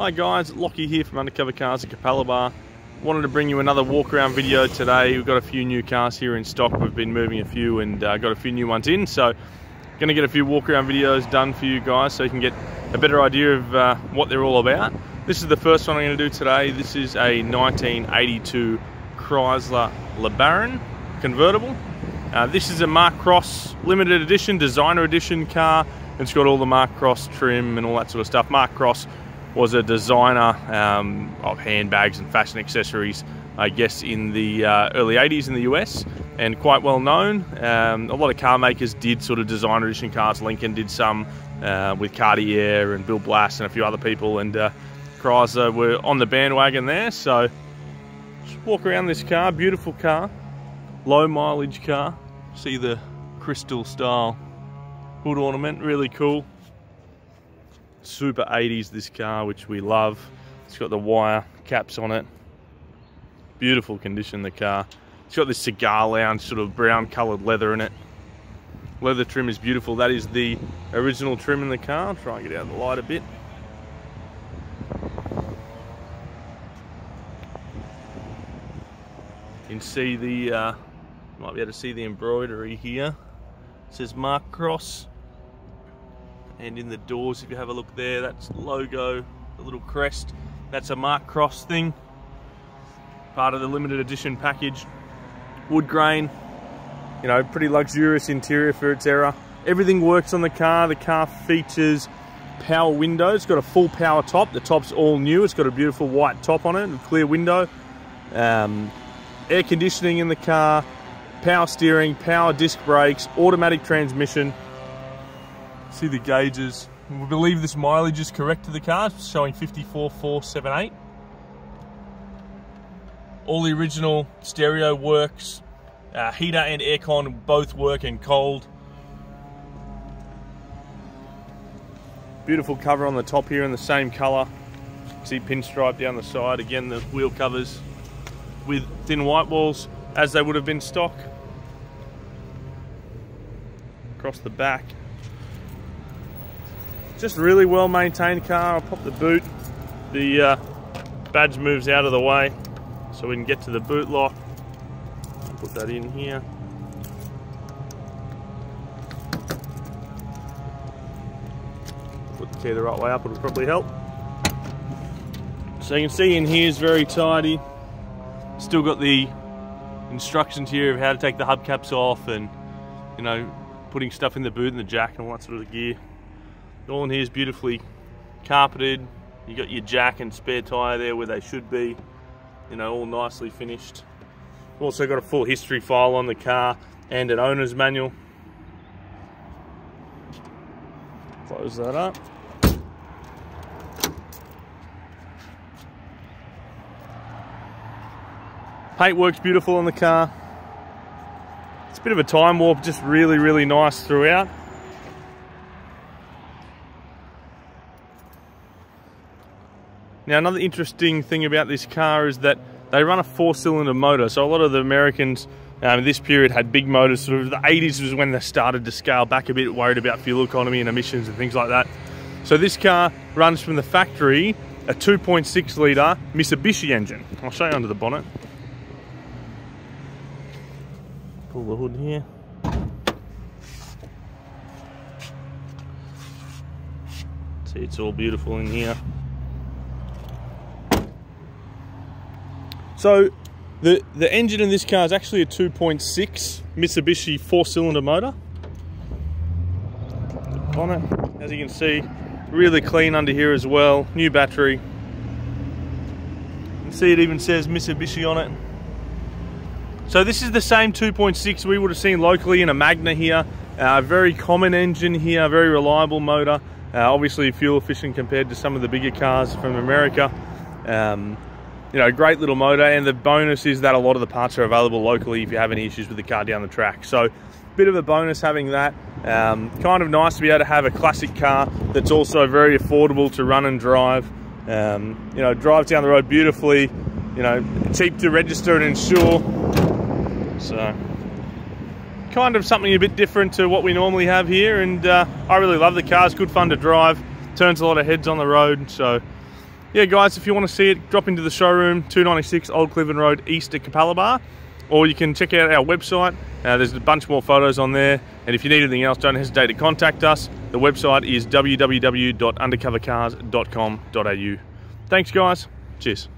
Hi guys, Lockie here from Undercover Cars at Capalaba. Wanted to bring you another walk around video today. We've got a few new cars here in stock. We've been moving a few and uh, got a few new ones in. So going to get a few walk around videos done for you guys so you can get a better idea of uh, what they're all about. This is the first one I'm going to do today. This is a 1982 Chrysler LeBaron convertible. Uh, this is a Mark Cross limited edition, designer edition car. It's got all the Mark Cross trim and all that sort of stuff. Mark Cross was a designer um, of handbags and fashion accessories, I guess, in the uh, early 80s in the US and quite well known. Um, a lot of car makers did sort of designer edition cars. Lincoln did some uh, with Cartier and Bill Blass and a few other people, and uh, Chrysler were on the bandwagon there. So just walk around this car, beautiful car, low mileage car. See the crystal style hood ornament, really cool super 80s this car which we love. It's got the wire caps on it. Beautiful condition the car. It's got this cigar lounge sort of brown colored leather in it. Leather trim is beautiful. That is the original trim in the car. I'll try and get out the light a bit. You can see the uh, might be able to see the embroidery here. It says Mark Cross and in the doors if you have a look there that's logo the little crest. That's a Mark Cross thing. Part of the limited edition package. Wood grain. You know pretty luxurious interior for its era. Everything works on the car. The car features power windows. It's got a full power top. The top's all new. It's got a beautiful white top on it and clear window. Um, air conditioning in the car. Power steering power disc brakes automatic transmission See the gauges. We believe this mileage is correct to the car, showing 54,478. All the original stereo works. Uh, heater and aircon both work in cold. Beautiful cover on the top here in the same colour. See pinstripe down the side. Again, the wheel covers with thin white walls as they would have been stock. Across the back, just really well maintained car. I'll pop the boot. The uh, badge moves out of the way so we can get to the boot lock. Put that in here. Put the key the right way up, it'll probably help. So you can see in here is very tidy. Still got the instructions here of how to take the hubcaps off and you know putting stuff in the boot and the jack and all that sort of gear. All in here is beautifully carpeted. You got your jack and spare tyre there where they should be. You know, all nicely finished. Also got a full history file on the car and an owner's manual. Close that up. Paint works beautiful on the car. It's a bit of a time warp, just really, really nice throughout. Now another interesting thing about this car is that they run a four cylinder motor. So a lot of the Americans um, in this period had big motors. Sort of the 80s was when they started to scale back a bit, worried about fuel economy and emissions and things like that. So this car runs from the factory a 2.6 litre Mitsubishi engine. I'll show you under the bonnet. Pull the hood here. See, it's all beautiful in here. So the, the engine in this car is actually a 2.6 Mitsubishi four cylinder motor. On it, as you can see, really clean under here as well. New battery. You can see it even says Mitsubishi on it. So this is the same 2.6 we would have seen locally in a Magna here. Uh, very common engine here, very reliable motor. Uh, obviously fuel efficient compared to some of the bigger cars from America. Um, you know, great little motor. And the bonus is that a lot of the parts are available locally if you have any issues with the car down the track. So bit of a bonus having that. Um, kind of nice to be able to have a classic car that's also very affordable to run and drive. Um, you know, drives down the road beautifully, you know, cheap to register and insure. So, kind of something a bit different to what we normally have here. And uh, I really love the car. It's good fun to drive. Turns a lot of heads on the road. So, yeah, guys, if you want to see it, drop into the showroom, 296 Old Cleveland Road, east of Capalaba, or you can check out our website. Uh, there's a bunch more photos on there, and if you need anything else, don't hesitate to contact us. The website is www.undercovercars.com.au. Thanks, guys. Cheers.